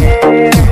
yeah.